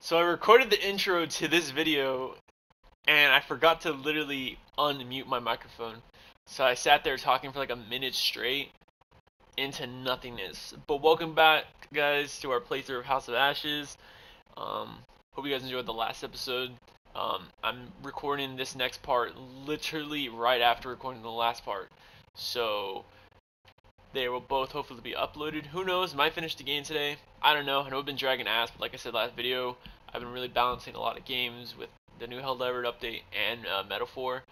So I recorded the intro to this video and I forgot to literally unmute my microphone. So I sat there talking for like a minute straight into nothingness. But welcome back guys to our playthrough of House of Ashes. Um, hope you guys enjoyed the last episode. Um, I'm recording this next part literally right after recording the last part. So they will both hopefully be uploaded. Who knows? Might finish the game today. I don't know. I know I've been dragging ass, but like I said last video, I've been really balancing a lot of games with the new Helldivers update and uh, Metaphor.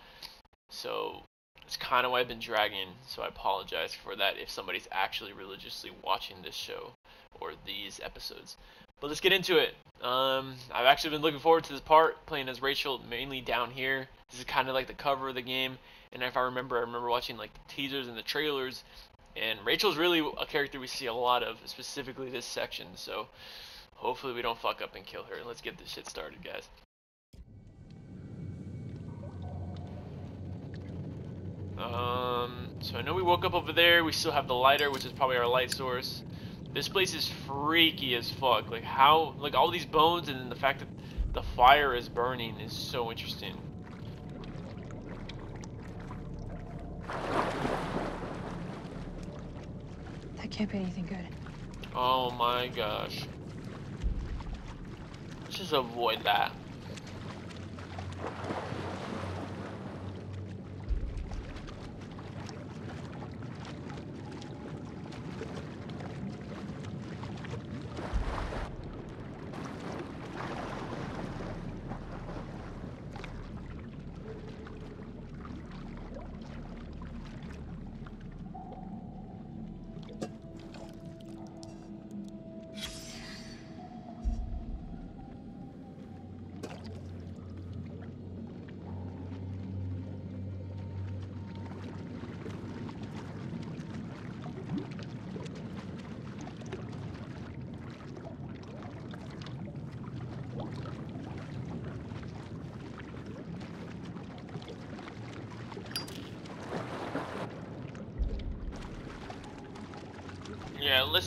So it's kind of why I've been dragging. So I apologize for that if somebody's actually religiously watching this show or these episodes. But let's get into it. Um, I've actually been looking forward to this part, playing as Rachel mainly down here. This is kind of like the cover of the game. And if I remember, I remember watching like the teasers and the trailers, and Rachel's really a character we see a lot of, specifically this section. So hopefully we don't fuck up and kill her. Let's get this shit started, guys. Um, so I know we woke up over there. We still have the lighter, which is probably our light source. This place is freaky as fuck. Like how, like all these bones and the fact that the fire is burning is so interesting. That can't be anything good. Oh my gosh. Let's just avoid that.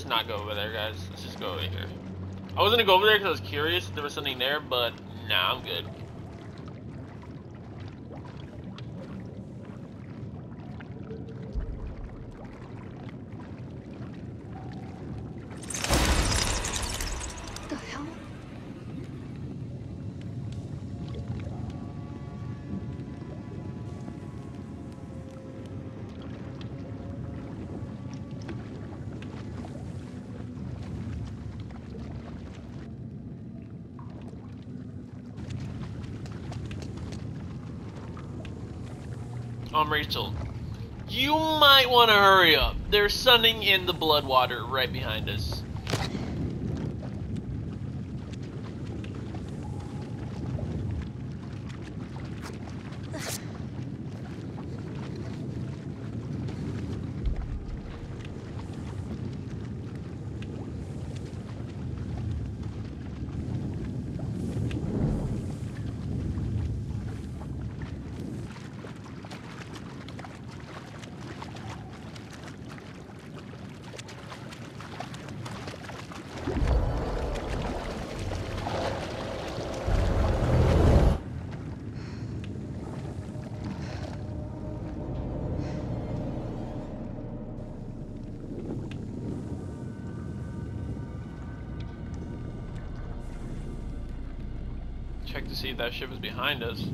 Not go over there, guys. Let's just go over here. I was gonna go over there because I was curious if there was something there, but nah, I'm good. Um, Rachel, you might want to hurry up. They're sunning in the blood water right behind us. Check to see if that ship is behind us.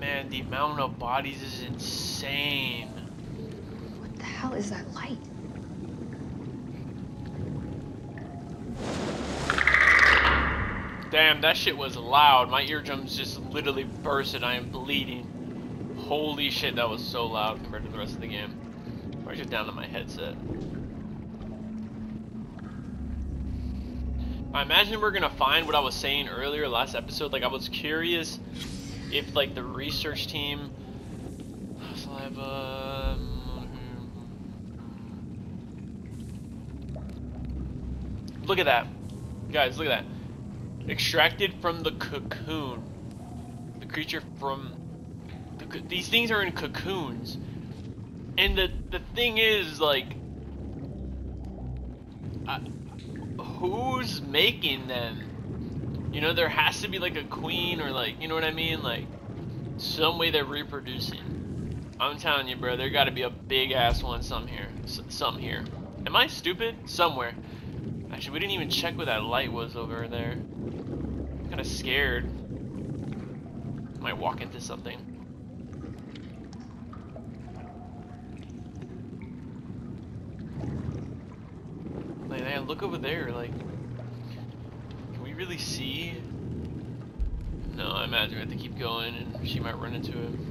Man, the amount of bodies is insane. What the hell is that light? Damn, that shit was loud. My eardrums just literally bursted. I am bleeding. Holy shit, that was so loud compared to the rest of the game. Or just down to my headset. I imagine we're gonna find what I was saying earlier last episode. Like I was curious if like the research team saliva Look at that. Guys, look at that. Extracted from the cocoon. The creature from... The, these things are in cocoons. And the, the thing is, like... Uh, who's making them? You know, there has to be like a queen or like, you know what I mean? Like, some way they're reproducing. I'm telling you, bro, there got to be a big ass one some here, S- some here. Am I stupid? Somewhere. Actually, we didn't even check where that light was over there. I'm kind of scared. Might walk into something. Like, man, look over there. Like, can we really see? No, I imagine we have to keep going, and she might run into him.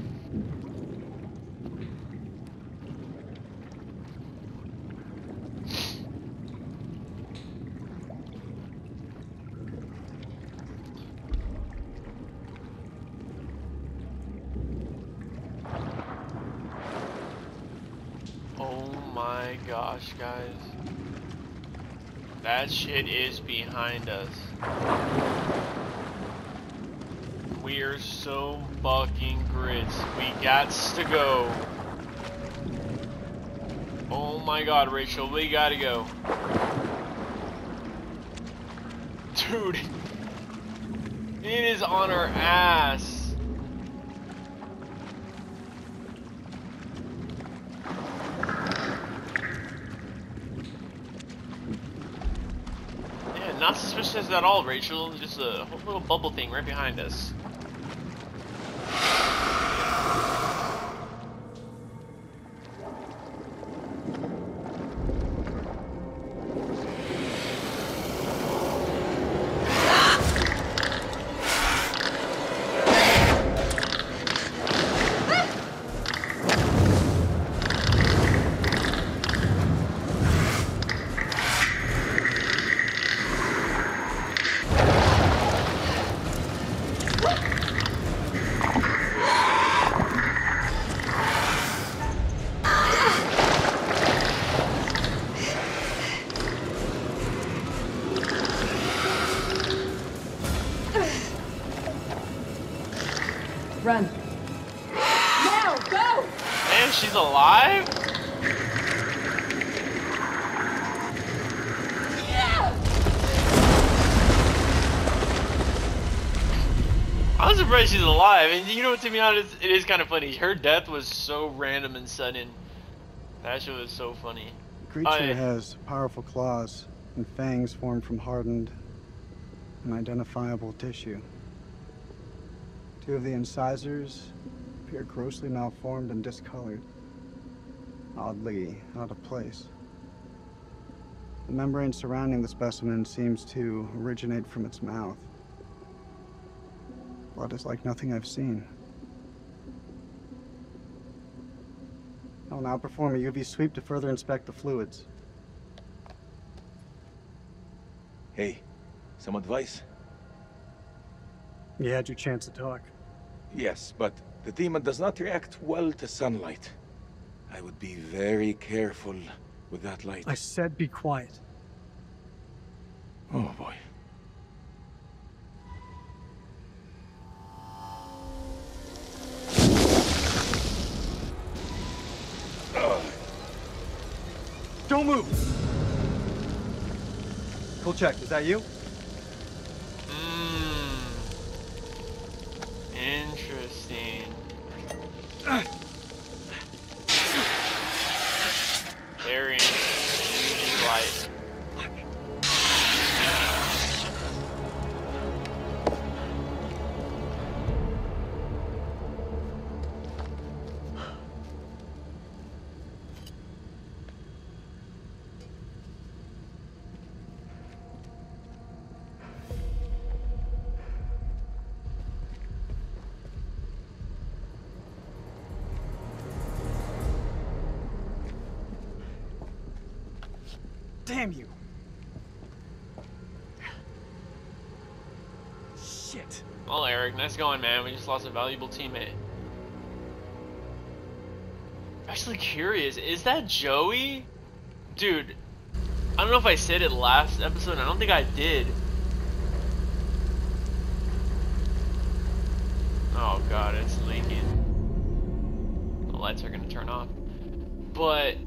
Oh my gosh, guys. Shit is behind us. We are so fucking grits. We gots to go. Oh my god, Rachel, we gotta go. Dude. It is on our ass. Yeah, not suspicious at all, Rachel. Just a whole little bubble thing right behind us. To be honest, it is kind of funny. Her death was so random and sudden. That shit was so funny. The creature I- has powerful claws and fangs formed from hardened, unidentifiable tissue. Two of the incisors appear grossly malformed and discolored, oddly out of place. The membrane surrounding the specimen seems to originate from its mouth. Blood is like nothing I've seen. I'll now perform a UV sweep to further inspect the fluids. Hey, some advice? You had your chance to talk. Yes, but the demon does not react well to sunlight. I would be very careful with that light. I said be quiet. Oh boy. Check, is that you? Damn you! Shit. Well, Eric, nice going, man. We just lost a valuable teammate. Actually, curious, is that Joey? Dude, I don't know if I said it last episode. I don't think I did. Oh god, it's leaking. The lights are gonna turn off. But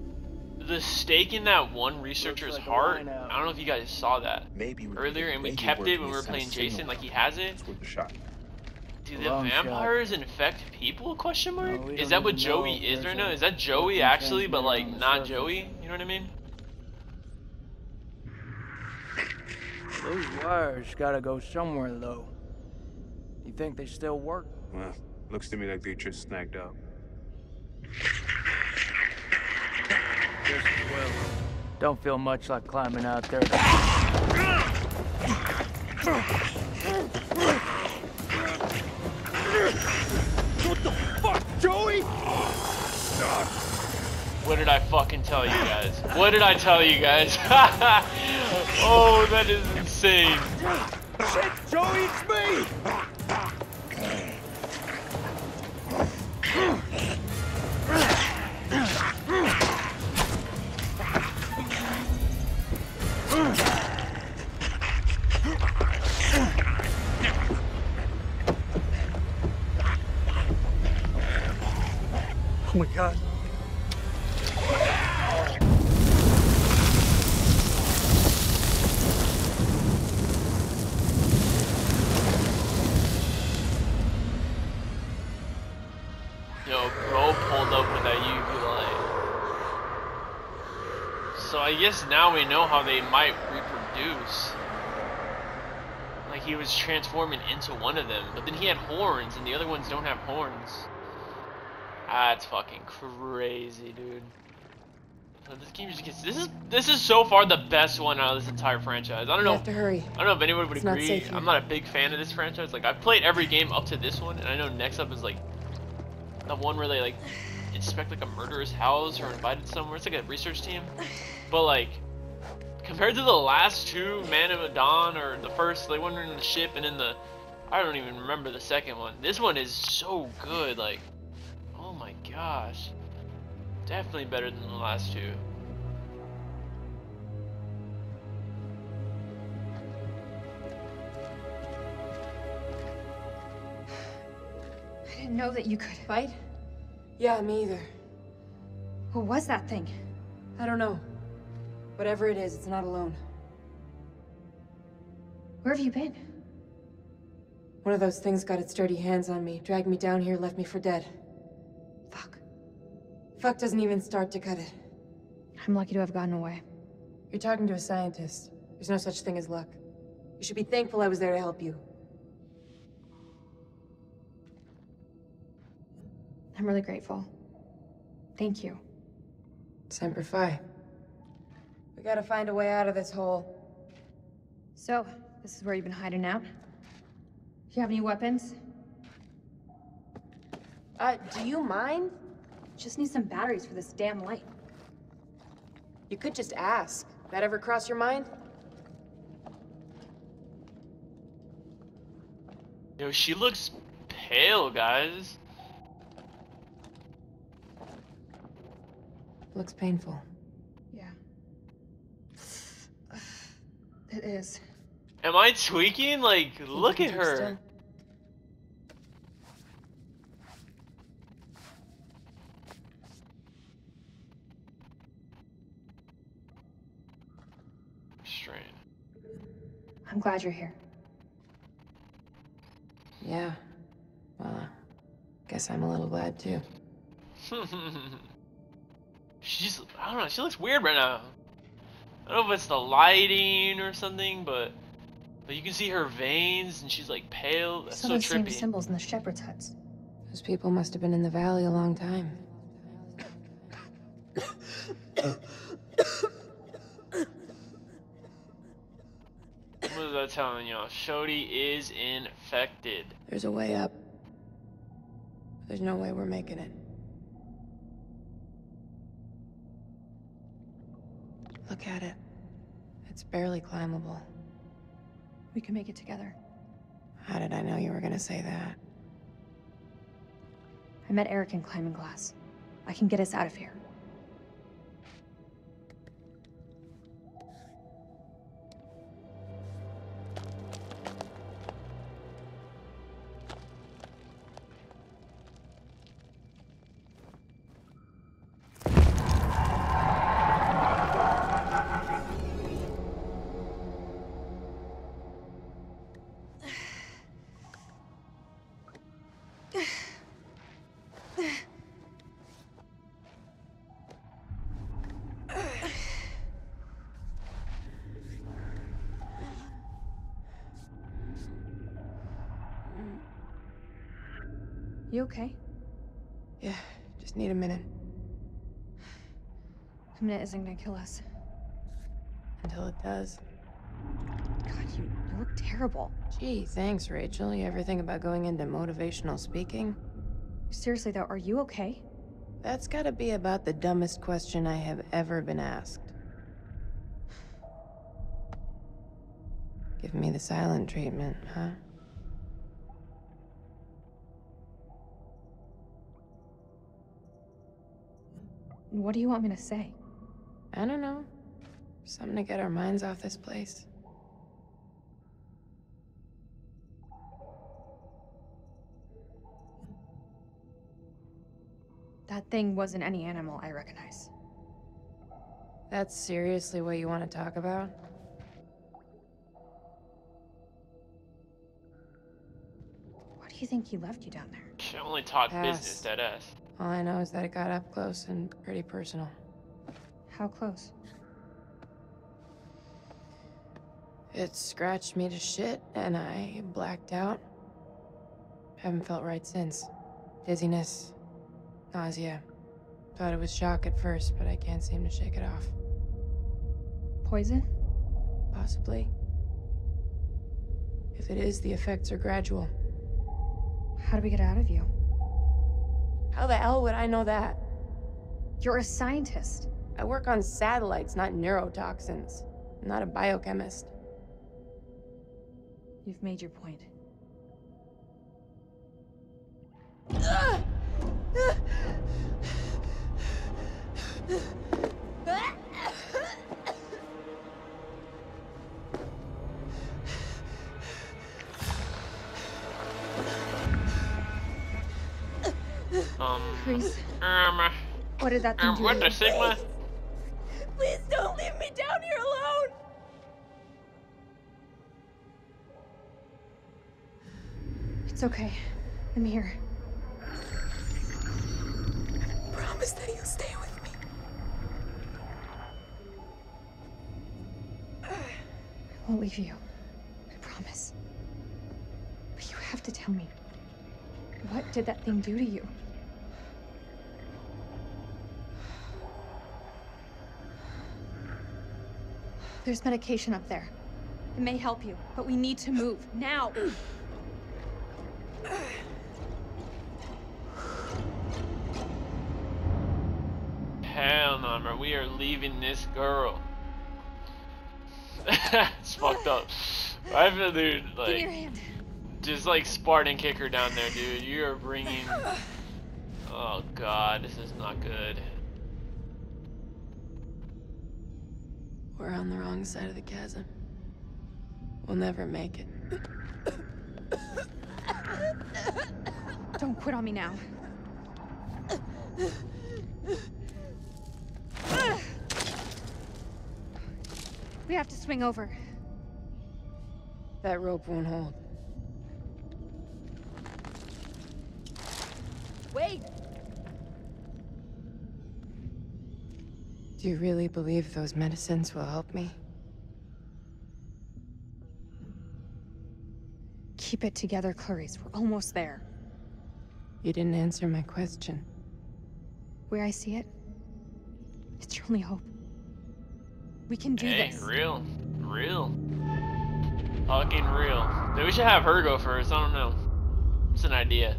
the stake in that one researcher's like heart. I don't know if you guys saw that Maybe we earlier, and we kept it when we were playing Jason, like he has it. It's shot. Do the Long shot. vampires infect people? Question mark. No, is that what even know Joey is right now? Is that Joey actually, but like not surface. Joey? You know what I mean? Those wires gotta go somewhere, though. You think they still work? Well, looks to me like they just snagged up. Just as well. Don't feel much like climbing out there. to- What did I fucking tell you guys? What did I tell you guys? oh, that is insane. Shit, Joey, it's me! Guess now we know how they might reproduce. Like he was transforming into one of them, but then he had horns and the other ones don't have horns. That's fucking crazy, dude. So this game just gets this is this is so far the best one out of this entire franchise. I don't We know have to hurry. I don't know if anyone would It's agree. here. I'm not a big fan of this franchise. Like I've played every game up to this one, and I know next up is like the one where they like inspect like a murderer's house or invited somewhere. It's like a research team. But like compared to the last two, Man of Medan or the first, they went in the ship, and in the I don't even remember the second one. This one is so good. Like oh my gosh, definitely better than the last two. Didn't know that you could. Fight? Yeah, me either. What was that thing? I don't know. Whatever it is, it's not alone. Where have you been? One of those things got its dirty hands on me, dragged me down here, left me for dead. Fuck. Fuck doesn't even start to cut it. I'm lucky to have gotten away. You're talking to a scientist. There's no such thing as luck. You should be thankful I was there to help you. I'm really grateful. Thank you. Semper Fi. We gotta find a way out of this hole. So, this is where you've been hiding out? Do you have any weapons? Uh, do you mind? Just need some batteries for this damn light. You could just ask. That ever cross your mind? Yo, she looks pale, guys. Looks painful. Yeah. It is. Am I tweaking? Like, Think look at her. still? Strange. I'm glad you're here. Yeah. Well, uh, guess I'm a little glad too. She's, I don't know, she looks weird right now. I don't know if it's the lighting or something, but but you can see her veins and she's like pale. That's Saw so those same symbols in the shepherd's huts. Those people must have been in the valley a long time. What is that telling y'all? Shodi is infected. There's a way up. There's no way we're making it. Look at it. It's barely climbable. We can make it together. How did I know you were gonna say that? I met Eric in climbing class. I can get us out of here. Okay? Yeah, just need a minute A minute isn't gonna kill us. until it does. God, you, you look terrible. Gee, thanks, Rachel. You ever think about going into motivational speaking? Seriously though, are you okay? That's gotta be about the dumbest question I have ever been asked. Give me the silent treatment, huh? What do you want me to say? I don't know. Something to get our minds off this place. That thing wasn't any animal I recognize. That's seriously what you want to talk about? Why do you think he left you down there? She only taught Pass. business, dead ass. All I know is that it got up close and pretty personal. How close? It scratched me to shit, and I blacked out. Haven't felt right since. Dizziness, nausea. Thought it was shock at first, but I can't seem to shake it off. Poison? Possibly. If it is, the effects are gradual. How do we get out of you? How the hell would I know that? You're a scientist. I work on satellites, not neurotoxins. I'm not a biochemist. You've made your point. Um, Chris, um, what did that thing um, do what to the you? Sigma? Please don't leave me down here alone! It's okay. I'm here. Promise that you'll stay with me. I won't leave you. I promise. But you have to tell me. What did that thing do to you? There's medication up there. It may help you, but we need to move now. Hell no, bro. We are leaving this girl. it's fucked up. I feel, dude, Give me your like, just like Spartan kick her down there, dude. You are bringing. Oh god, this is not good. We're on the wrong side of the chasm. We'll never make it. Don't quit on me now. We have to swing over. That rope won't hold. Wait! Do you really believe those medicines will help me? Keep it together, Clarice. We're almost there. You didn't answer my question. Where I see it, it's your only hope. We can do Hey, this. real. Real. Fucking real. Maybe we should have her go first. I don't know. It's an idea.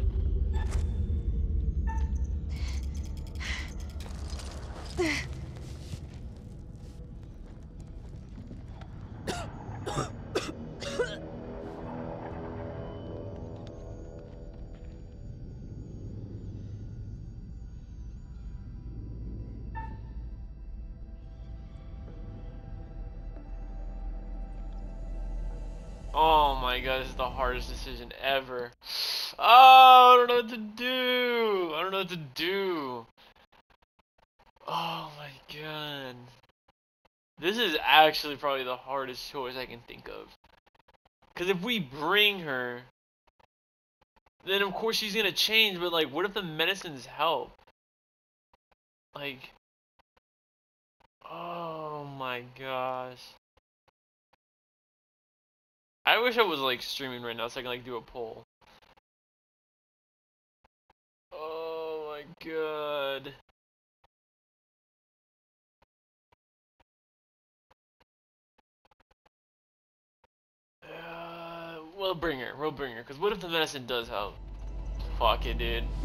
Actually probably the hardest choice I can think of. Because if we bring her, then of course she's gonna change, but like, what if the medicines help? Like, oh my gosh. I wish I was like streaming right now so I can like do a poll. Oh my god. Uh, we'll bring her. We'll bring her. Cause what if the medicine does help? Fuck it, dude.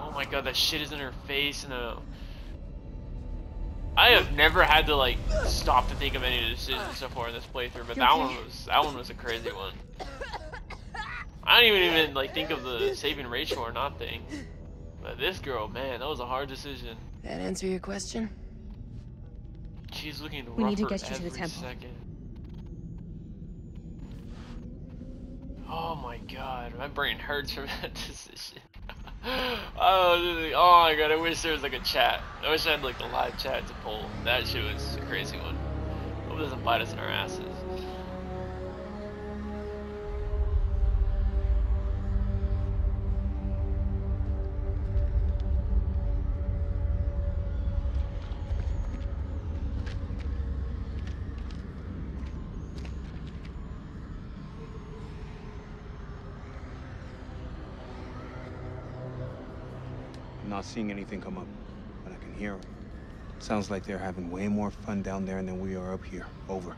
oh my god, that shit is in her face. No. I have never had to like stop to think of any decisions so far in this playthrough, but that one was that one was a crazy one. I don't even even like think of the saving Rachel or not thing. But this girl, man, that was a hard decision. That answer your question? She's looking rougher We need to get you to the temple. second. Oh my god, my brain hurts from that decision. oh, oh my god, I wish there was like a chat. I wish I had like a live chat to pull. That shit was a crazy one. Hope it doesn't bite us in our asses. Not seeing anything come up, but I can hear them. Sounds like they're having way more fun down there than we are up here. Over.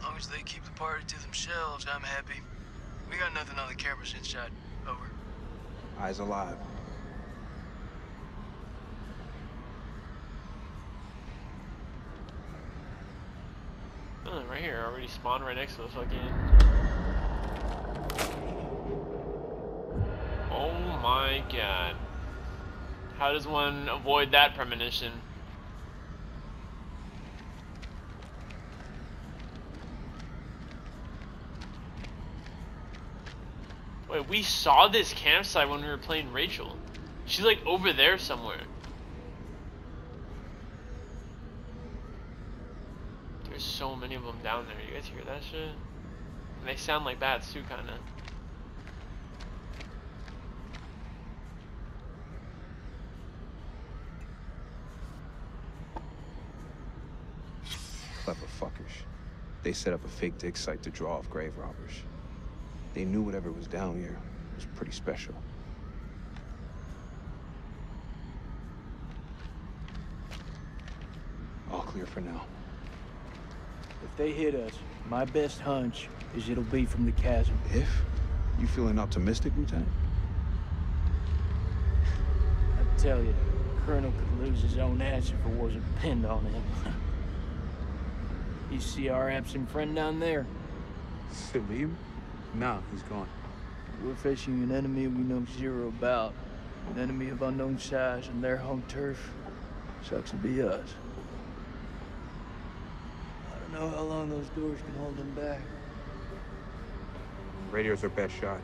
As long as they keep the party to themselves, I'm happy. We got nothing on the cameras inside. Over. Eyes alive. Oh, right here, already spawned right next to the fucking. Oh my god. How does one avoid that premonition? Wait, we saw this campsite when we were playing Rachel. She's like over there somewhere. There's so many of them down there. You guys hear that shit? And they sound like bats too, kind of. Clever fuckers. They set up a fake dig site to draw off grave robbers. They knew whatever was down here was pretty special. All clear for now. If they hit us, my best hunch is it'll be from the chasm. If? You feeling optimistic, Lieutenant? I tell you, Colonel could lose his own ass if it wasn't pinned on him. you see our absent friend down there? Salim? Nah, he's gone. We're facing an enemy we know zero about. An enemy of unknown size and their home turf. Sucks to be us. I don't know how long those doors can hold them back. Radio's our best shot.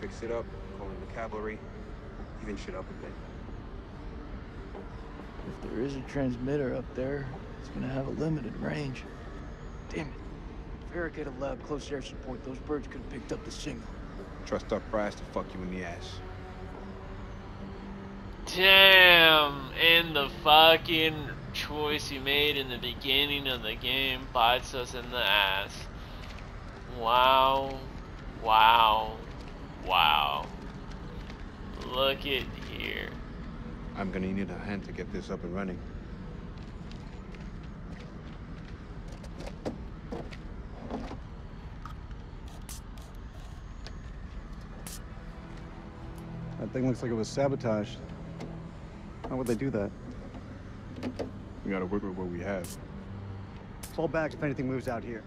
Fix it up, call in the cavalry, even shit up a bit. If there is a transmitter up there, it's gonna have a limited range. Damn it. If Eric had allowed close air support, those birds could have picked up the signal. Trust our brass to fuck you in the ass. Damn! And the fucking choice you made in the beginning of the game bites us in the ass. Wow. Wow. Wow. Look at here. I'm gonna need a hand to get this up and running. Thing looks like it was sabotaged. How would they do that? We gotta work with what we have. Fall back if anything moves out here.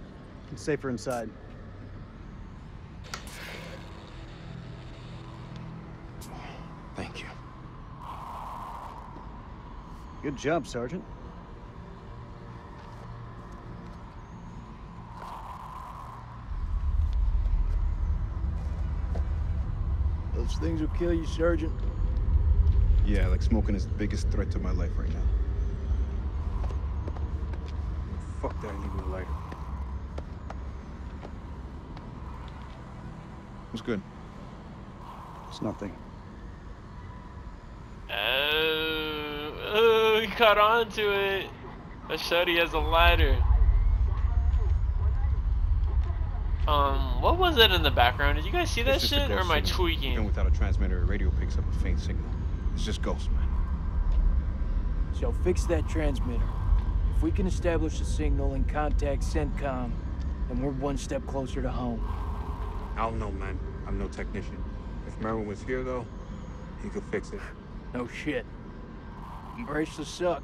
It's safer inside. Thank you. Good job, Sergeant. Those things will kill you, Sergeant. Yeah, like smoking is the biggest threat to my life right now. Fuck that, I need a lighter. What's good? It's nothing. Oh, oh, he caught on to it. I showed he has a lighter. Um, what was that in the background? Did you guys see that It's just a shit, or am I signal. tweaking? Even without a transmitter, a radio picks up a faint signal. It's just ghosts, man. So fix that transmitter. If we can establish a signal and contact CENTCOM, then we're one step closer to home. I don't know, man. I'm no technician. If Merwin was here, though, he could fix it. No shit. Embrace the suck.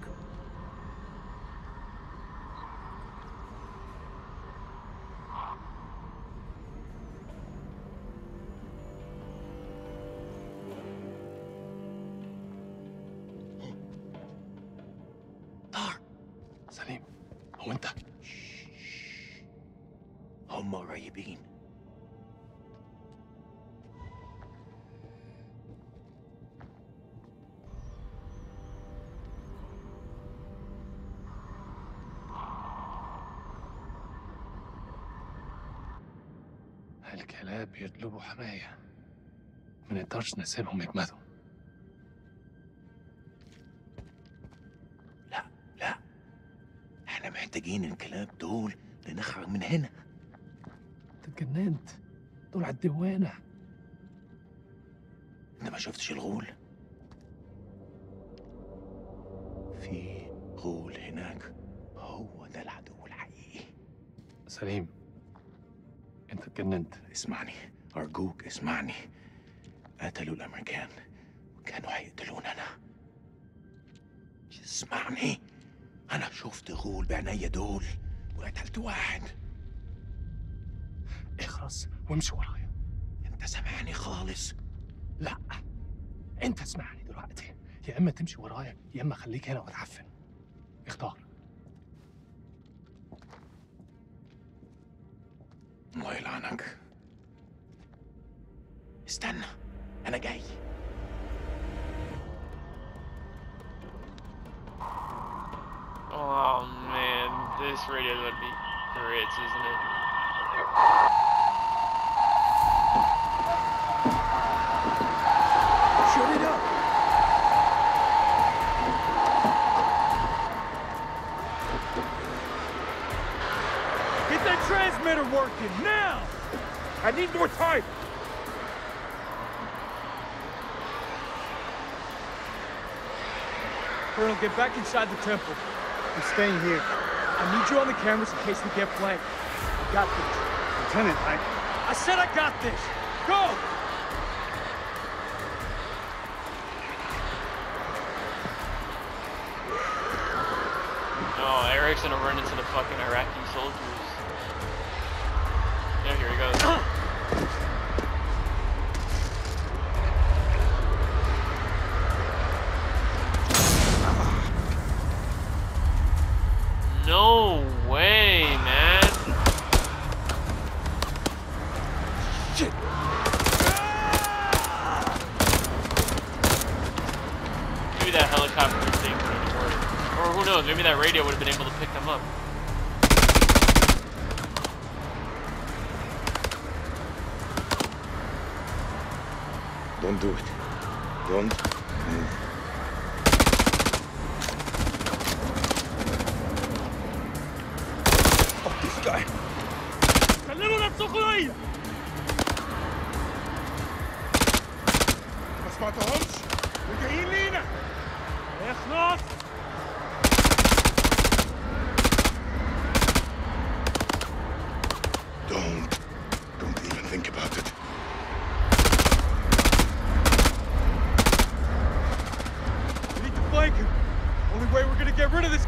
يطلبوا حماية. ما نقدرش نسيبهم يجمدوا لا لا. إحنا محتاجين الكلاب دول لنخرج من هنا. انت اتجننت دول على الدوانة انت ما شفتش الغول؟ في غول هناك. هو ده العدو الحقيقي. سليم. انت اتجننت. اسمعني. أرجوك اسمعني. قتلوا الأمريكان وكانوا هيقتلوننا. أنا اسمعني. أنا شفت غول بعينيا دول وقتلت واحد. اخرس وامشي ورايا. أنت سامعني خالص. لا أنت اسمعني دلوقتي. يا إما تمشي ورايا يا إما خليك هنا وتعفن. اختار. الله يلعنك استنى انا جاي Oh man, this radio would be grits, isn't it? Shut it up! Get that transmitter working now! I need more time! Colonel, get back inside the temple. I'm staying here. I need you on the cameras in case we get flanked. I got this. Lieutenant, I... I said I got this. Go! Oh, Eric's gonna run into the fucking Iraqi soldiers. Yeah, here he goes. Don't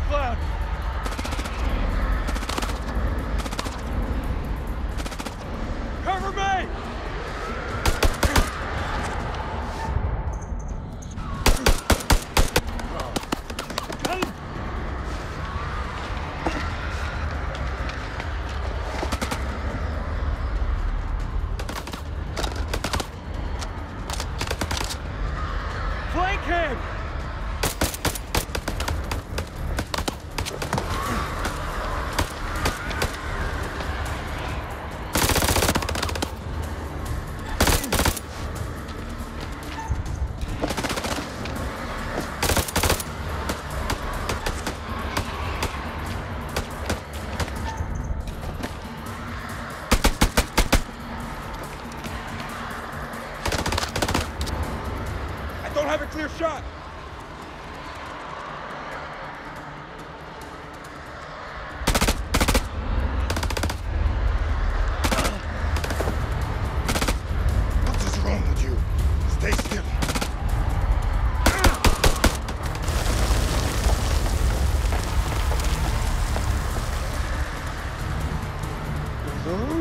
cloud. Cover me!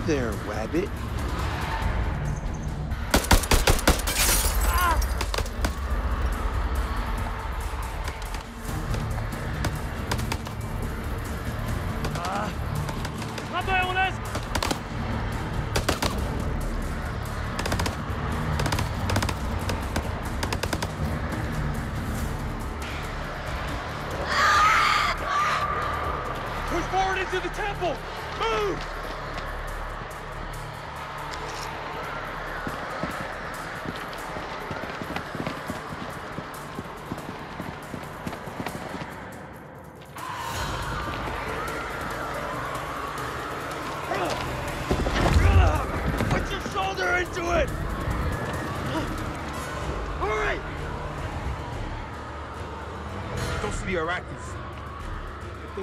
There,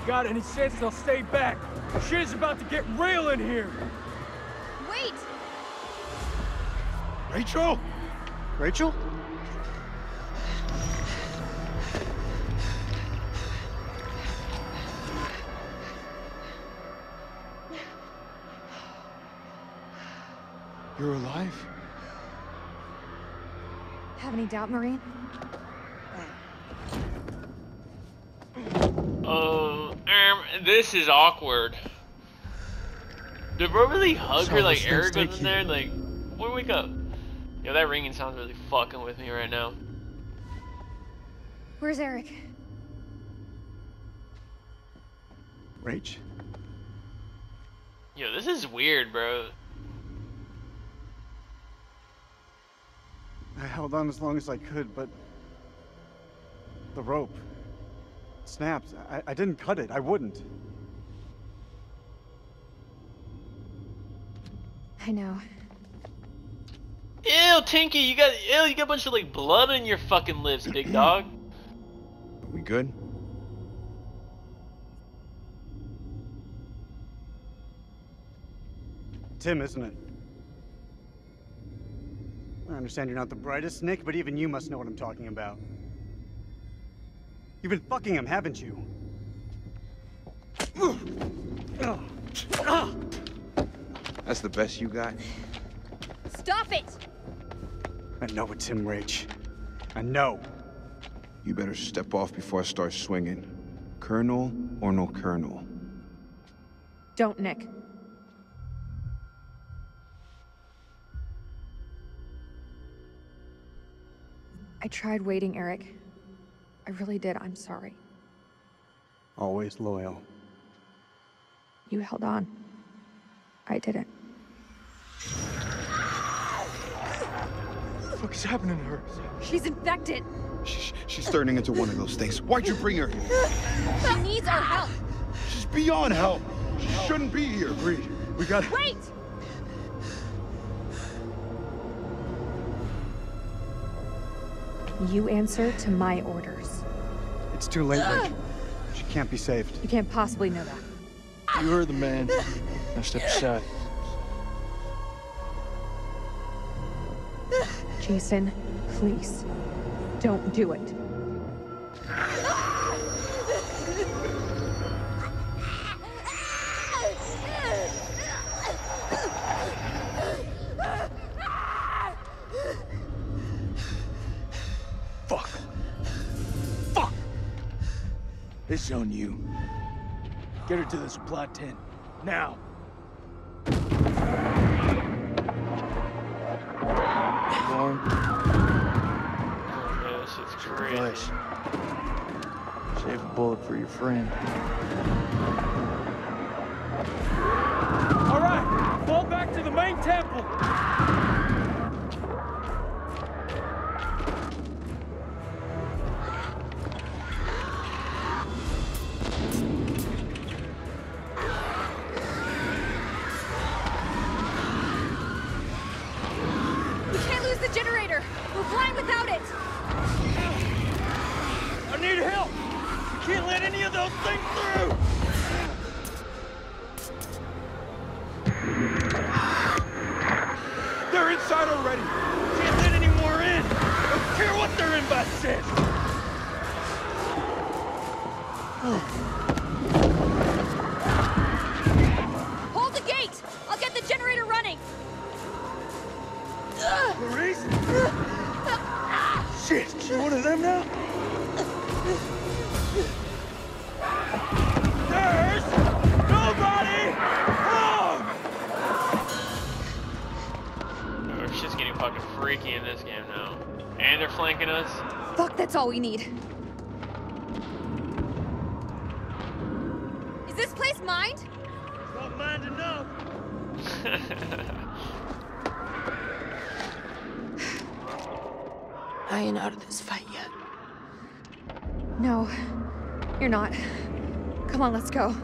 got any sense, they'll stay back. Shit is about to get real in here. Wait! Rachel? Rachel? You're alive? Have any doubt, Marine? Oh, um, this is awkward. Did bro really hug her like Eric was in there? Like, boy, wake up. Yo, that ringing sounds really fucking with me right now. Where's Eric? Rach, Yo, this is weird, bro. I held on as long as I could, but the rope snapped. I, I didn't cut it. I wouldn't. I know. Ew, Tinky, you got ew, you got a bunch of like blood on your fucking lips, big dog. We good? Tim, isn't it? I understand you're not the brightest, Nick, but even you must know what I'm talking about. You've been fucking him, haven't you? That's the best you got? Stop it! I know it's him, Rach. I know. You better step off before I start swinging. Colonel or no colonel? Don't, Nick. I tried waiting, Eric. I really did. I'm sorry. Always loyal. You held on. I didn't. What the fuck is happening to her? She's infected. She, she's turning into one of those things. Why'd you bring her? She needs our help. She's beyond help. She shouldn't be here. Reed, we gotta... Wait! You answer to my orders. It's too late, Rach. She can't be saved. You can't possibly know that. You heard the man. Now step aside. Jason, please. Don't do it. Get her to the supply tent. Now. Warm. Oh this shit's crazy. Device. Save a bullet for your friend. All right, fall back to the main temple. All we need. Is this place mined? Not mined enough. I ain't out of this fight yet. No, you're not. Come on, let's go.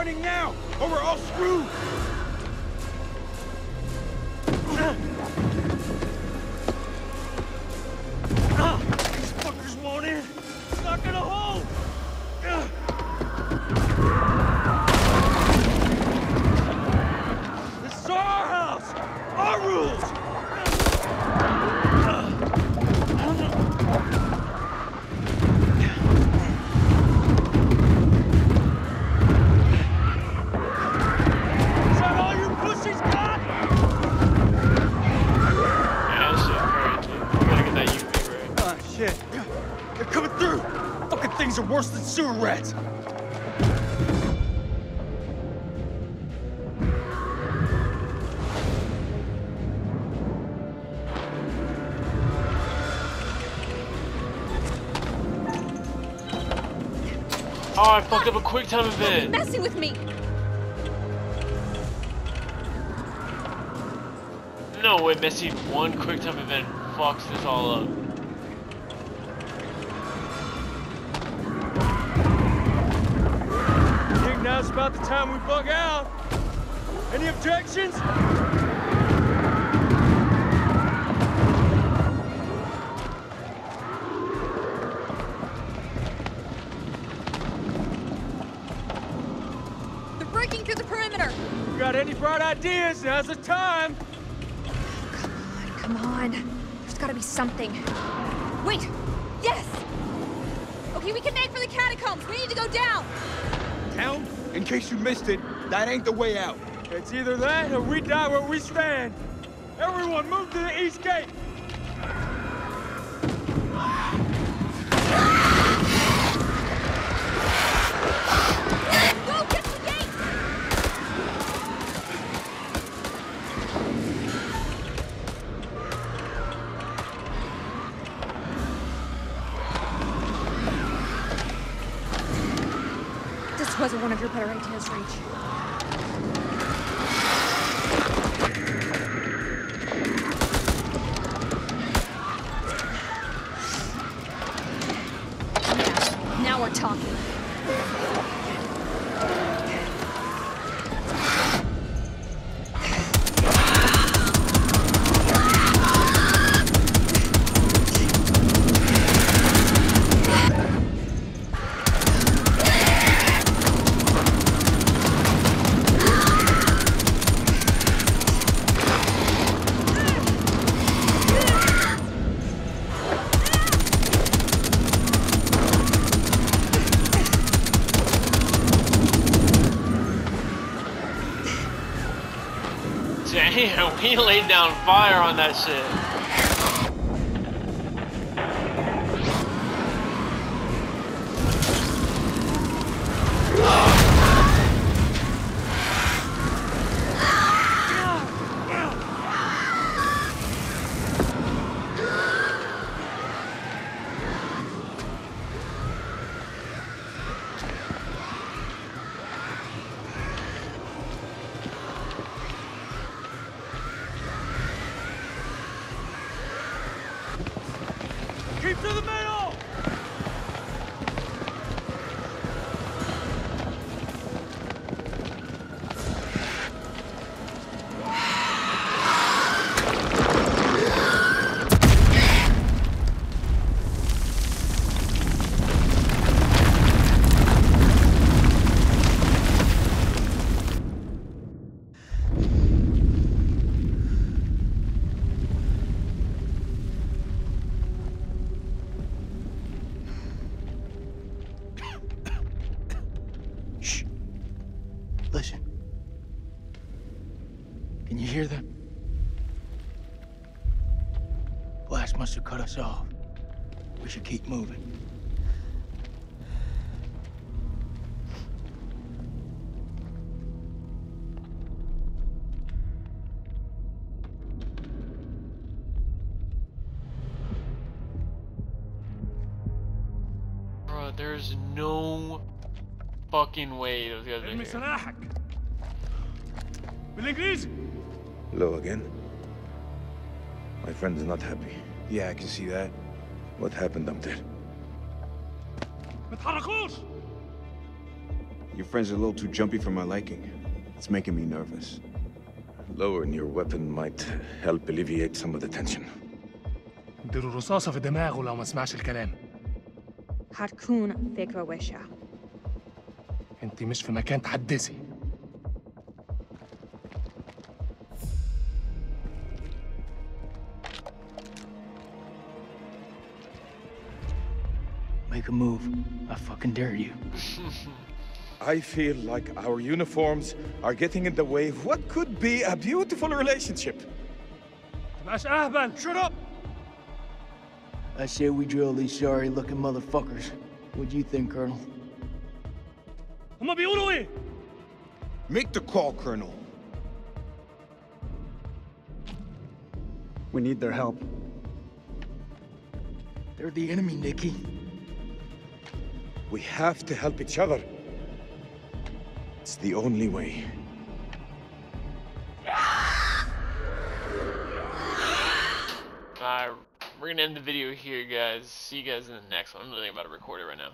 Running now, or we're all screwed. Oh, I fucked up a quick time You're event. messing with me! No way, missing one quick time event fucks this all up. Think now's about the time we bug out. Any objections? Ideas? Now's the time. Come on. Come on. There's gotta be something. Wait! Yes! Okay, we can make for the catacombs. We need to go down. Down? in case you missed it, that ain't the way out. It's either that or we die where we stand. Everyone move to the east gate. Wasn't one of your better ideas, Rach. Down fire on that shit. must have cut us off. We should keep moving. Bro, there's no fucking way those guys are ارمي here. سلاحك بالانجليزي Hello again. My friend is not happy. Yeah, I can see that. What happened up there? ما تحركوش Your friend's a little too jumpy for my liking. It's making me nervous. Lowering your weapon might help alleviate some of the tension. اديله رصاصة في دماغه لو ما سمعش الكلام هتكون فكرة وحشة انت مش في مكان تحدثي a move. I fucking dare you. I feel like our uniforms are getting in the way of what could be a beautiful relationship. Ah, shut up! I say we drill these sorry-looking motherfuckers. What do you think, Colonel? I'm gonna be all the way. Make the call, Colonel. We need their help. They're the enemy, Nikki. We have to help each other. It's the only way. Alright, we're gonna end the video here, guys. See you guys in the next one. I'm literally about to record it right now.